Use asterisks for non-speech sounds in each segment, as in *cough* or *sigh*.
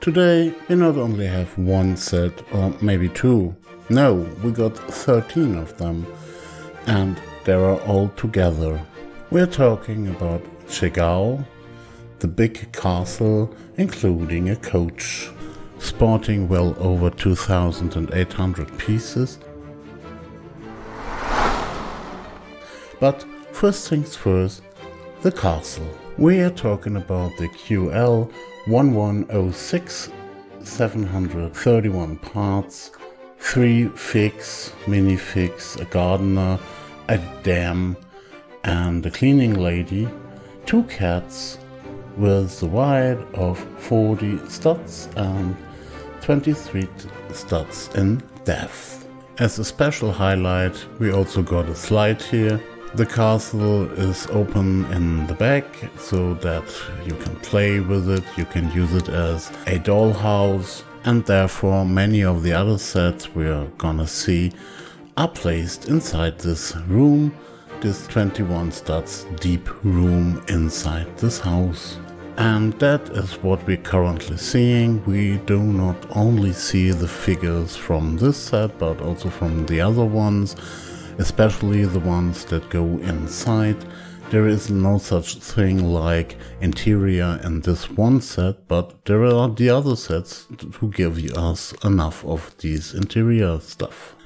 Today we not only have one set or maybe two, no, we got 13 of them, and they are all together. We're talking about Zhe Gao, the big castle, including a coach, sporting well over 2,800 pieces. But first things first, the castle. We are talking about the QL 1106 731 parts, 3 figs, minifigs, a gardener, a dam, and a cleaning lady, two cats with a wide of 40 studs and 23 studs in depth. As a special highlight, we also got a slide here the castle is open in the back so that you can play with it, you can use it as a dollhouse, and therefore many of the other sets we are gonna see are placed inside this room, this 21 studs deep room inside this house. And that is what we're currently seeing. We do not only see the figures from this set, but also from the other ones especially the ones that go inside. There is no such thing like interior in this one set, but there are the other sets to give us enough of these interior stuff.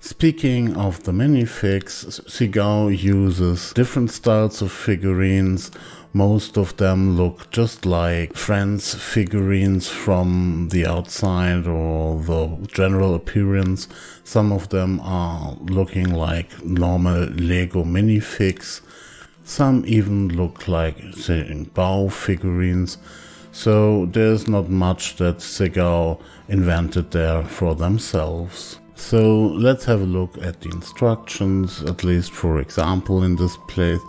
Speaking of the minifigs, Zhe Gao uses different styles of figurines. Most of them look just like Friends figurines from the outside or the general appearance. Some of them are looking like normal Lego minifigs. Some even look like, Bao figurines. So there's not much that Zhe Gao invented there for themselves. So let's have a look at the instructions, at least for example in this place,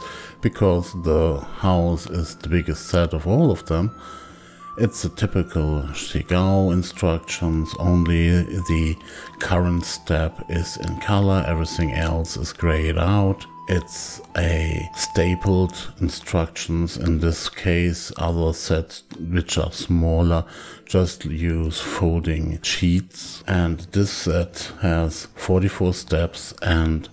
because the house is the biggest set of all of them. It's a typical Zhe Gao instructions, only the current step is in color, everything else is grayed out. It's a stapled instructions. In this case, other sets which are smaller just use folding sheets. And this set has 44 steps and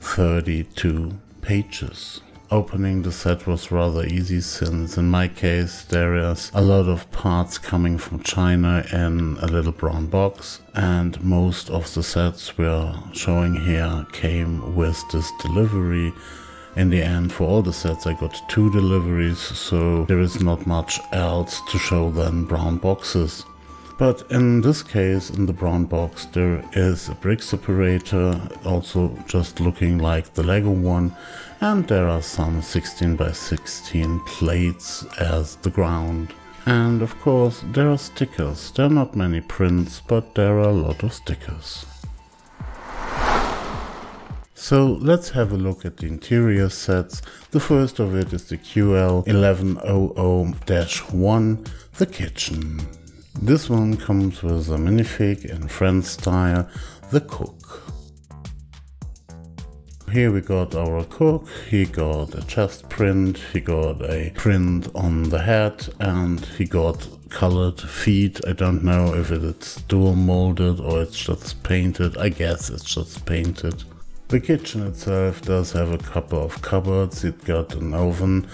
32 pages. Opening the set was rather easy since in my case there is a lot of parts coming from China in a little brown box and most of the sets we're showing here came with this delivery. In the end for all the sets I got two deliveries so there is not much else to show than brown boxes. But in this case, in the brown box, there is a brick separator, also just looking like the Lego one, and there are some 16 by 16 plates as the ground. And of course, there are stickers. There are not many prints, but there are a lot of stickers. So let's have a look at the interior sets. The first of it is the QL 1100-1, the kitchen. This one comes with a minifig in Friends style, the cook. Here we got our cook, he got a chest print, he got a print on the head and he got colored feet. I don't know if it's dual molded or it's just painted. I guess it's just painted. The kitchen itself does have a couple of cupboards. It got an oven,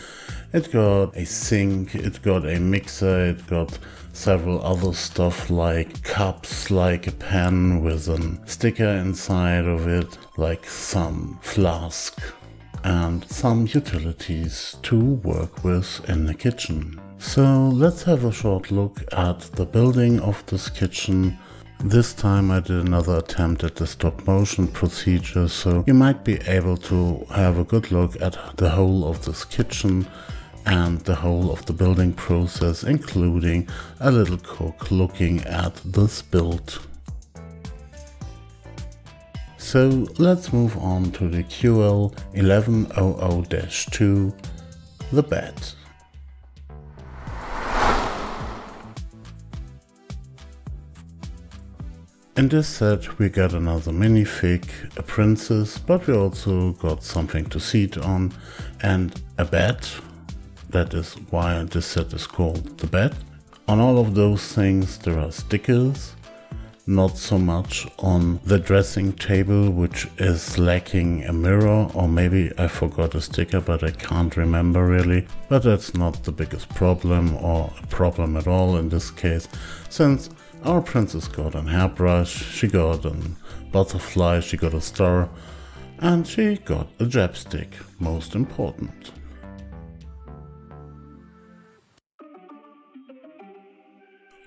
it got a sink, it got a mixer, it got several other stuff like cups, like a pen with a sticker inside of it, like some flask and some utilities to work with in the kitchen. So let's have a short look at the building of this kitchen. This time I did another attempt at the stop motion procedure so you might be able to have a good look at the whole of this kitchen and the whole of the building process, including a little cook looking at this build. So let's move on to the QL 1100-2, the bed. In this set we got another minifig, a princess, but we also got something to sit on and a bed that is why this set is called the bed. On all of those things there are stickers, not so much on the dressing table which is lacking a mirror or maybe I forgot a sticker but I can't remember really but that's not the biggest problem or a problem at all in this case since our princess got an hairbrush, she got a butterfly, she got a star and she got a japstick, most important.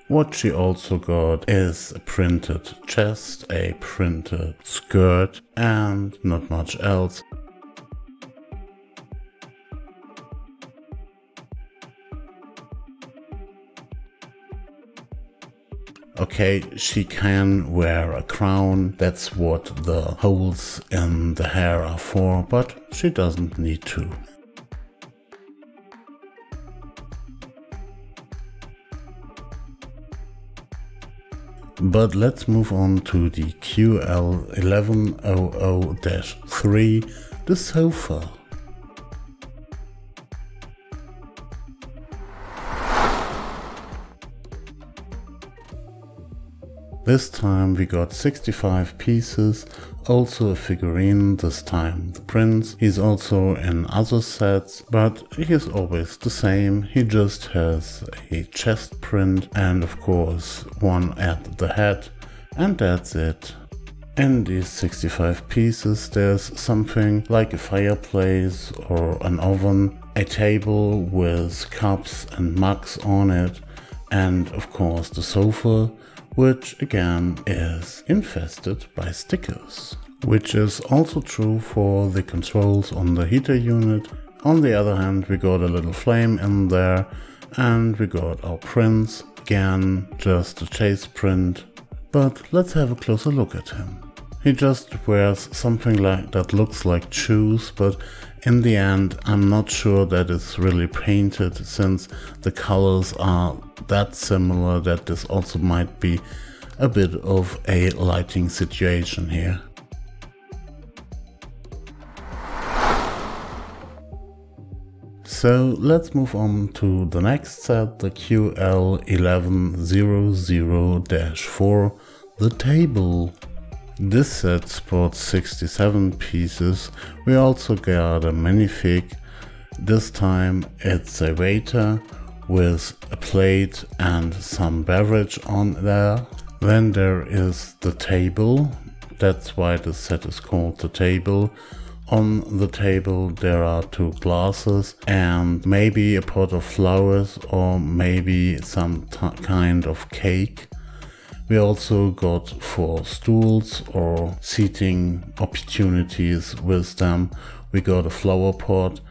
What she also got is a printed chest, a printed skirt and not much else. Okay, she can wear a crown, that's what the holes in the hair are for, but she doesn't need to. But let's move on to the QL1100-3, the sofa. This time we got 65 pieces, also a figurine, this time the prince. He's also in other sets, but he's always the same. He just has a chest print and of course one at the head and that's it. In these 65 pieces there's something like a fireplace or an oven, a table with cups and mugs on it and of course the sofa which again is infested by stickers. Which is also true for the controls on the heater unit. On the other hand, we got a little flame in there and we got our prints. Again, just a chase print. But let's have a closer look at him. He just wears something like that looks like shoes, but in the end I'm not sure that it's really painted since the colors are that similar that this also might be a bit of a lighting situation here. So let's move on to the next set, the QL1100-4, the table. This set sports 67 pieces. We also got a minifig. This time it's a waiter with a plate and some beverage on there. Then there is the table. That's why the set is called the table. On the table there are two glasses and maybe a pot of flowers or maybe some kind of cake. We also got four stools or seating opportunities with them. We got a flower pot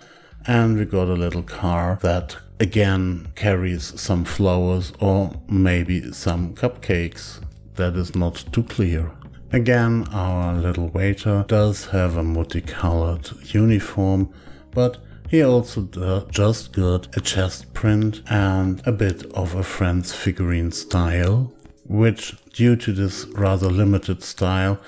and we got a little car that again carries some flowers or maybe some cupcakes. That is not too clear. Again, our little waiter does have a multicolored uniform, but he also just got a chest print and a bit of a Friends figurine style which due to this rather limited style,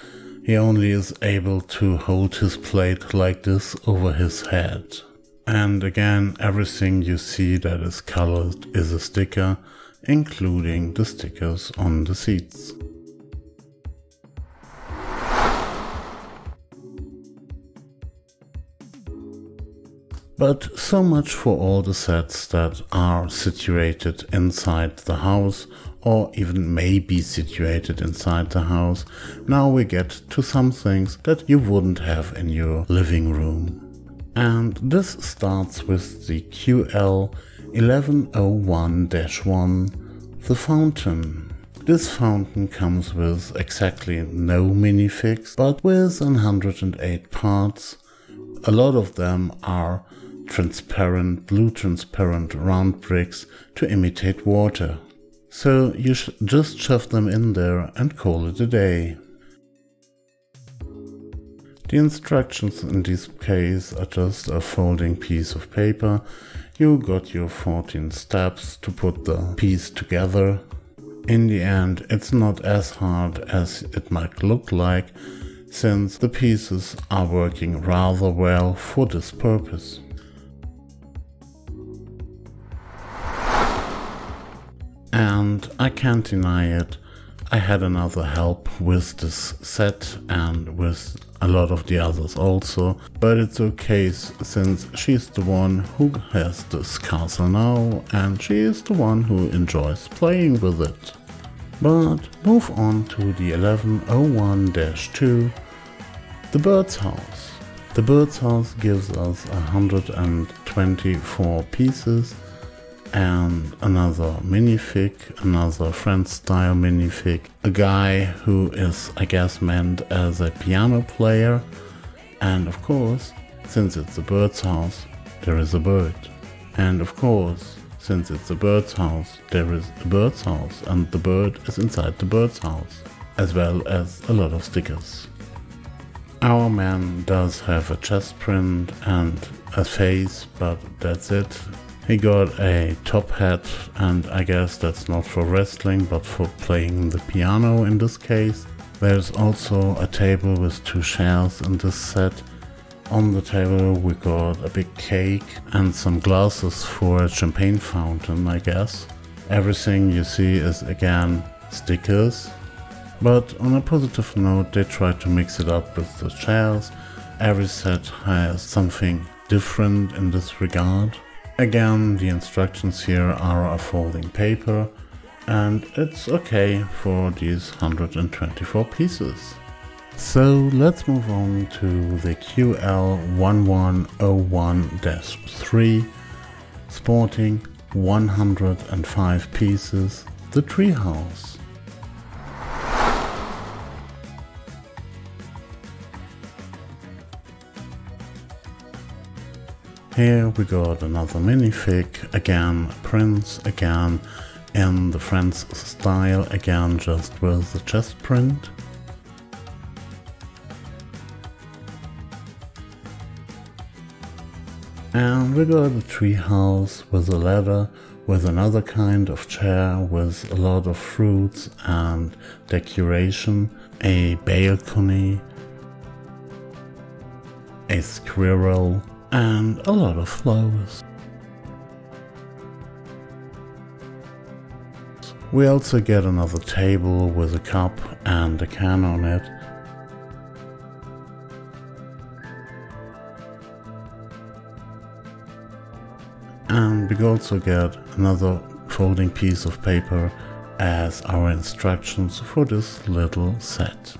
he only is able to hold his plate like this over his head. And again, everything you see that is colored is a sticker, including the stickers on the seats. But so much for all the sets that are situated inside the house or even may be situated inside the house. Now we get to some things that you wouldn't have in your living room. And this starts with the QL 1101-1, the fountain. This fountain comes with exactly no minifigs, but with 108 parts. A lot of them are transparent, blue transparent round bricks to imitate water. So you sh just shove them in there and call it a day. The instructions in this case are just a folding piece of paper. You got your 14 steps to put the piece together. In the end, it's not as hard as it might look like, since the pieces are working rather well for this And I can't deny it, I had another help with this set and with a lot of the others also, but it's okay since she's the one who has this castle now and she is the one who enjoys playing with it. But move on to the 1101-2, the bird's house. The bird's house gives us 124 pieces and another minifig, another Friends style minifig, a guy who is I guess meant as a piano player. And of course since it's a bird's house there is a bird. And of course since it's a bird's house there is a bird's house. And the bird is inside the bird's house as well as a lot of stickers. Our man does have a chest print and a face but that's it he got a top hat and I guess that's not for wrestling but for playing the piano in this case. There's also a table with two chairs in this set. On the table we got a big cake and some glasses for a champagne fountain I guess. Everything you see is again stickers. But on a positive note they try to mix it up with the chairs. Every set has something different in this regard. Again, the instructions here are a folding paper and it's okay for these 124 pieces. So let's move on to the QL1101-3 sporting 105 pieces, the treehouse. Here we got another minifig, again Prince, again in the Friends style, again just with the chest print. And we got a treehouse with a ladder, with another kind of chair, with a lot of fruits and decoration, a balcony, a squirrel, and a lot of flowers. We also get another table with a cup and a can on it. And we also get another folding piece of paper as our instructions for this little set.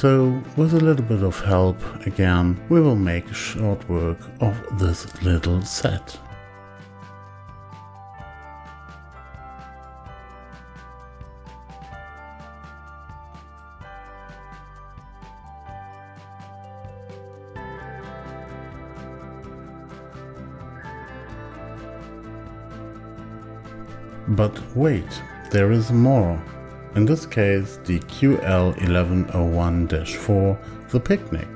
So with a little bit of help again we will make short work of this little set. But wait, there is more in this case the QL1101-4, the picnic.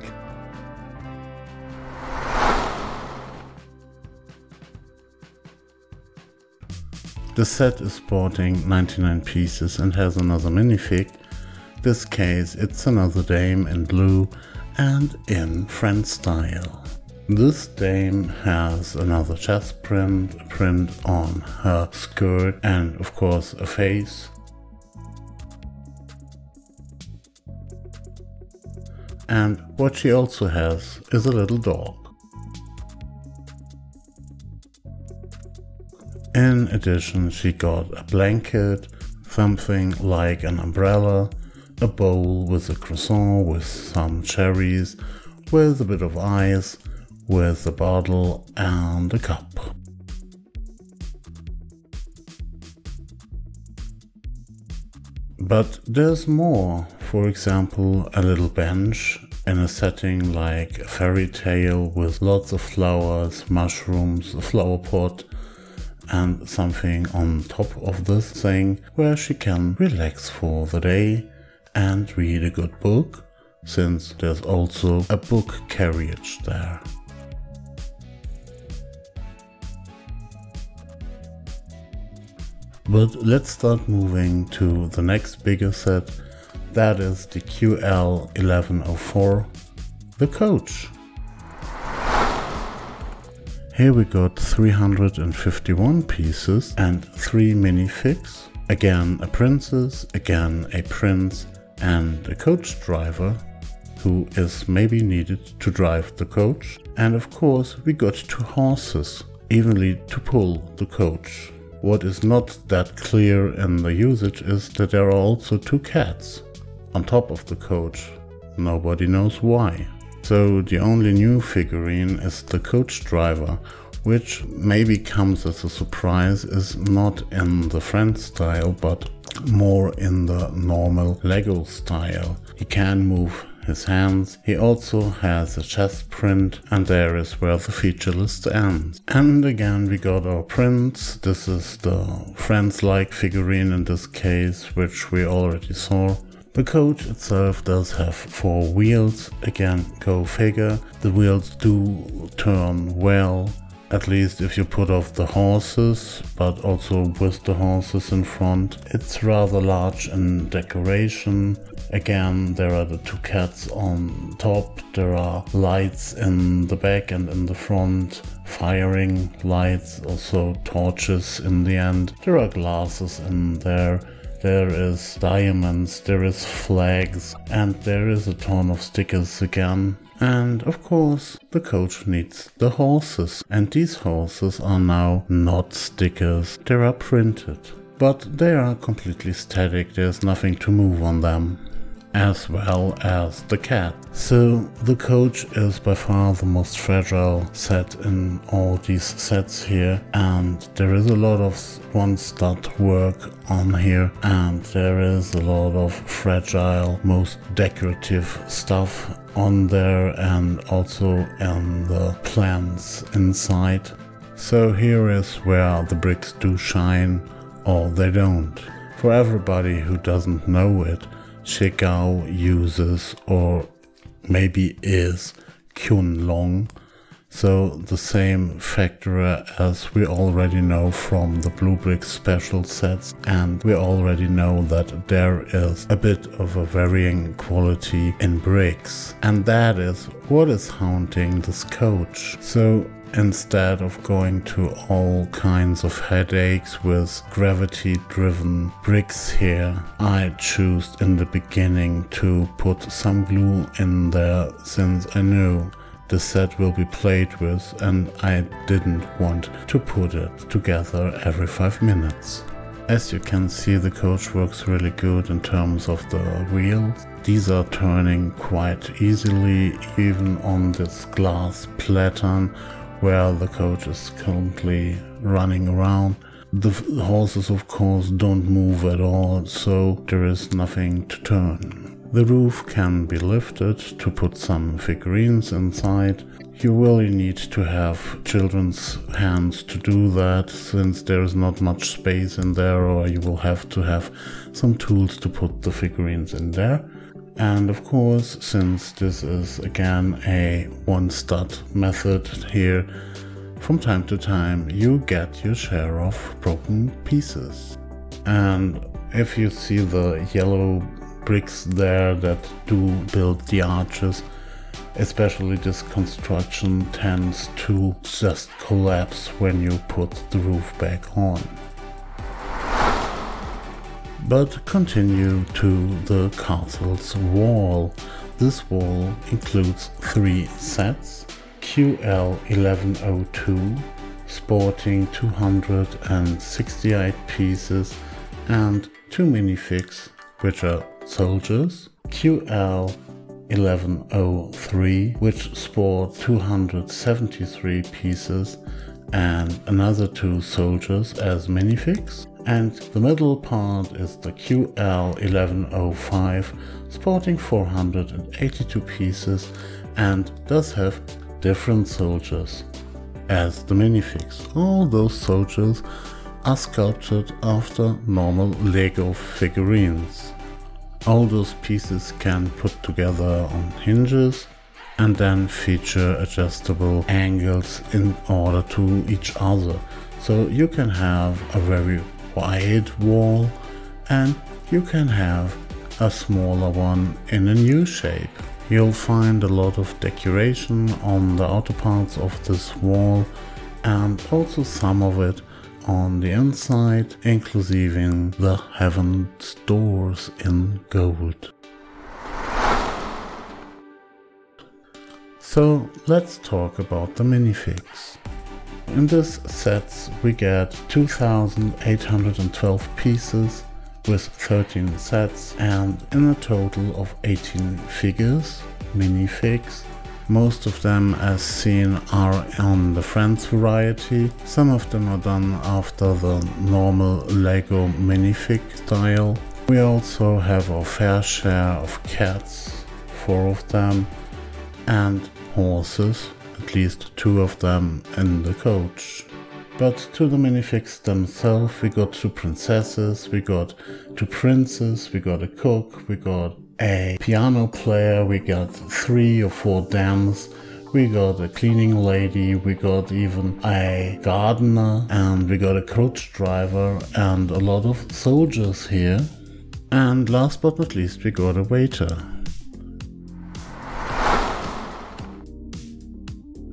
The set is sporting 99 pieces and has another minifig. This case it's another dame in blue and in French style. This dame has another chest print, a print on her skirt and of course a face And what she also has is a little dog. In addition, she got a blanket, something like an umbrella, a bowl with a croissant with some cherries, with a bit of ice, with a bottle and a cup. But there's more. For example, a little bench in a setting like a fairy tale with lots of flowers, mushrooms, a flower pot, and something on top of this thing where she can relax for the day and read a good book, since there's also a book carriage there. But let's start moving to the next bigger set. That is the QL1104, the coach. Here we got 351 pieces and 3 minifigs. Again a princess, again a prince and a coach driver who is maybe needed to drive the coach. And of course we got two horses evenly to pull the coach. What is not that clear in the usage is that there are also two cats on top of the coach. Nobody knows why. So the only new figurine is the coach driver, which maybe comes as a surprise is not in the friend style but more in the normal Lego style. He can move his hands. He also has a chest print and there is where the feature list ends. And again we got our prints. This is the Friends-like figurine in this case, which we already saw. The coach itself does have four wheels, again go figure, the wheels do turn well, at least if you put off the horses, but also with the horses in front. It's rather large in decoration, again there are the two cats on top, there are lights in the back and in the front, firing lights, also torches in the end, there are glasses in there, there is diamonds, there is flags, and there is a ton of stickers again. And of course, the coach needs the horses. And these horses are now not stickers, they are printed. But they are completely static, there's nothing to move on them as well as the cat. So the coach is by far the most fragile set in all these sets here and there is a lot of ones that work on here and there is a lot of fragile, most decorative stuff on there and also in the plants inside. So here is where the bricks do shine or they don't. For everybody who doesn't know it, Zhe Gao uses or maybe is Kunlong. So the same factor as we already know from the BlueBrixx special sets and we already know that there is a bit of a varying quality in bricks and that is what is haunting this coach. So instead of going to all kinds of headaches with gravity driven bricks here, I choose in the beginning to put some glue in there since I knew the set will be played with and I didn't want to put it together every 5 minutes. As you can see the coach works really good in terms of the wheels. These are turning quite easily even on this glass platen where the coach is currently running around. The horses, of course, don't move at all, so there is nothing to turn. The roof can be lifted to put some figurines inside. You really need to have children's hands to do that, since there is not much space in there, or you will have to have some tools to put the figurines in there. And of course, since this is again a one stud method here, from time to time you get your share of broken pieces. And if you see the yellow bricks there that do build the arches, especially this construction tends to just collapse when you put the roof back on. But continue to the castle's wall. This wall includes three sets. QL1102 sporting 268 pieces and two minifigs which are soldiers. QL1103 which sport 273 pieces and another two soldiers as minifigs. And the middle part is the QL1105 sporting 482 pieces and does have different soldiers as the minifigs. All those soldiers are sculptured after normal Lego figurines. All those pieces can put together on hinges and then feature adjustable angles in order to each other. So you can have a very wide wall and you can have a smaller one in a new shape. You'll find a lot of decoration on the outer parts of this wall and also some of it on the inside, including the heaven's doors in gold. So let's talk about the minifigs. In this set we get 2812 pieces with 13 sets and in a total of 18 figures, minifigs. Most of them as seen are on the Friends variety, some of them are done after the normal Lego minifig style. We also have our fair share of cats, four of them, and horses, at least two of them in the coach. But to the minifigs themselves, we got two princesses, we got two princes, we got a cook, we got a piano player, we got three or four dams, we got a cleaning lady, we got even a gardener, and we got a coach driver, and a lot of soldiers here. And last but not least, we got a waiter.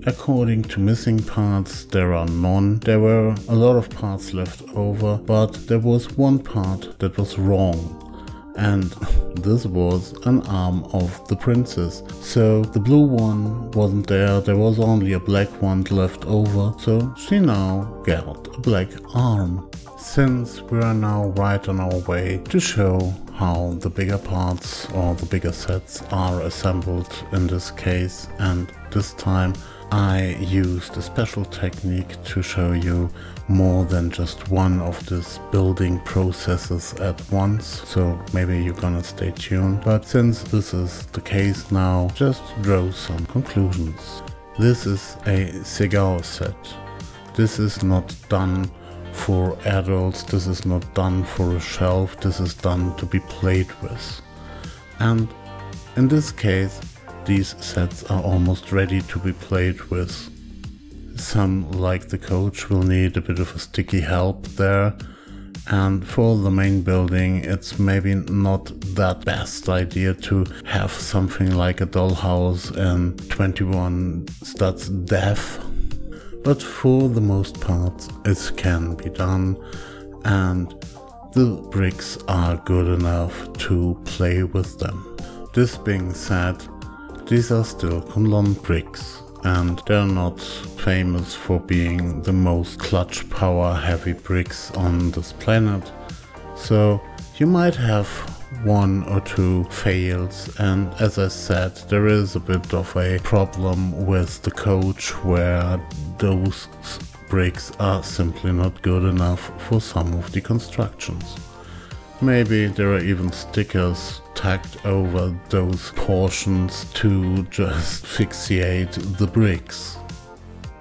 According to missing parts, there are none. There were a lot of parts left over, but there was one part that was wrong. And *laughs* this was an arm of the princess. So the blue one wasn't there, there was only a black one left over, so she now got a black arm. Since we are now right on our way to show how the bigger parts or the bigger sets are assembled in this case and this time I used a special technique to show you more than just one of these building processes at once, so maybe you're gonna stay tuned. But since this is the case now, just draw some conclusions. This is a Zhe Gao set. This is not done for adults, this is not done for a shelf, this is done to be played with. And in this case, these sets are almost ready to be played with. Some, like the coach, will need a bit of a sticky help there. And for the main building, it's maybe not that best idea to have something like a dollhouse and 21 studs def. But for the most part, it can be done and the bricks are good enough to play with them. This being said, these are still Kunlun bricks and they're not famous for being the most clutch power heavy bricks on this planet. So you might have one or two fails and as I said there is a bit of a problem with the coach where those bricks are simply not good enough for some of the constructions. Maybe there are even stickers tacked over those portions to just *laughs* fixate the bricks.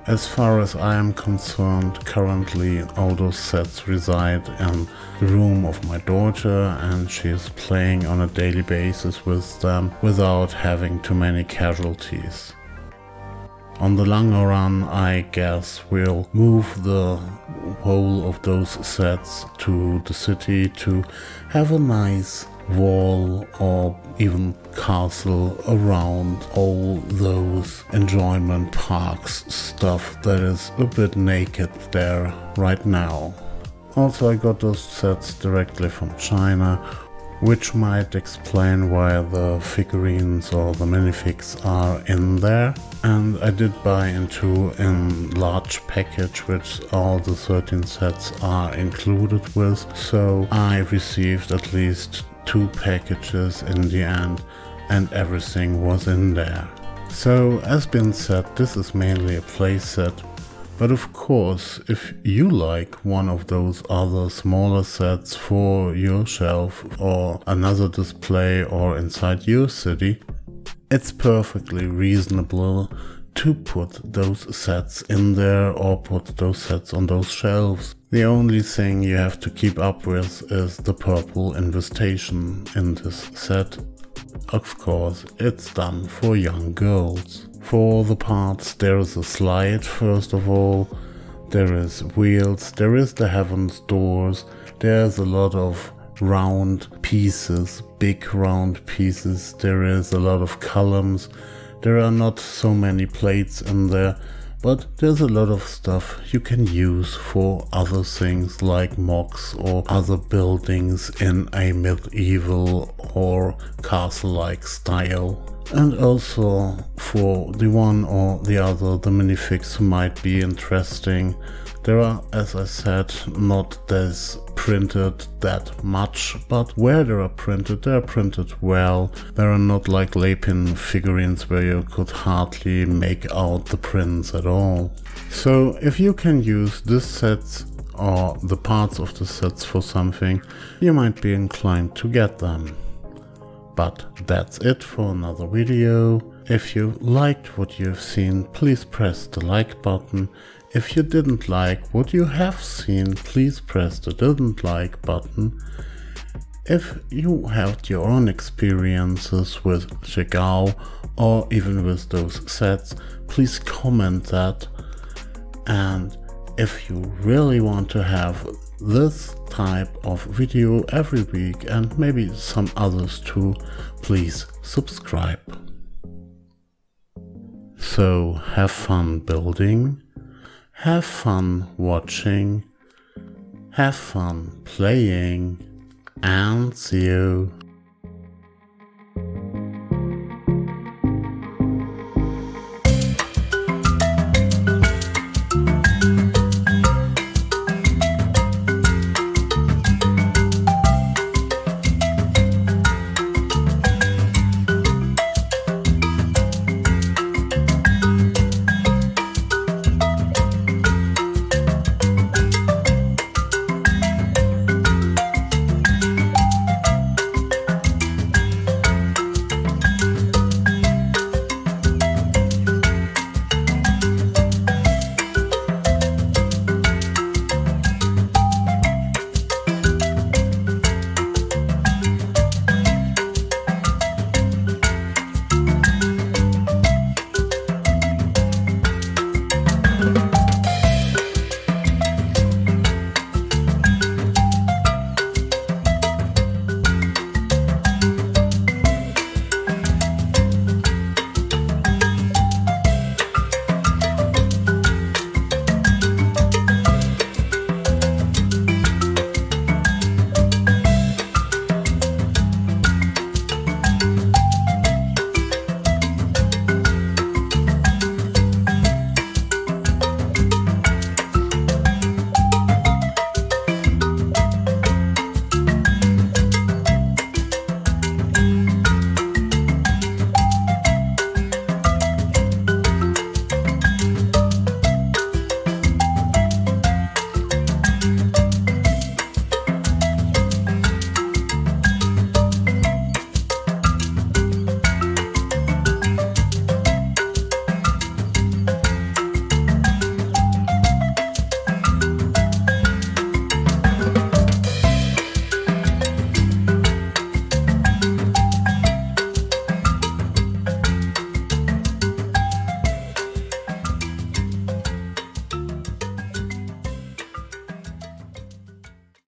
As far as I am concerned, currently all those sets reside in the room of my daughter and she is playing on a daily basis with them without having too many casualties. On the longer run, I guess we'll move the whole of those sets to the city to have a nice wall or even castle around all those enjoyment parks stuff that is a bit naked there right now. Also I got those sets directly from China which might explain why the figurines or the minifigs are in there. And I did buy into in large package which all the 13 sets are included with, so I received at least two packages in the end and everything was in there. So as been said, this is mainly a playset but of course, if you like one of those other smaller sets for your shelf or another display or inside your city, it's perfectly reasonable to put those sets in there or put those sets on those shelves. The only thing you have to keep up with is the purple infestation in this set. Of course, it's done for young girls. For the parts. There is a slide first of all, there is wheels, there is the heavens doors, there's a lot of round pieces, big round pieces, there is a lot of columns, there are not so many plates in there, but there's a lot of stuff you can use for other things like MOCs or other buildings in a medieval or castle-like style. And also for the one or the other, the minifigs might be interesting. There are, as I said, not this printed that much, but where they are printed, they are printed well. They are not like Lepin figurines where you could hardly make out the prints at all. So if you can use this set or the parts of the sets for something, you might be inclined to get them. But that's it for another video. If you liked what you've seen, please press the like button. If you didn't like what you have seen, please press the didn't like button. If you had your own experiences with Zhe Gao or even with those sets, please comment that. And if you really want to have this type of video every week and maybe some others too, please subscribe. So have fun building, have fun watching, have fun playing, and see you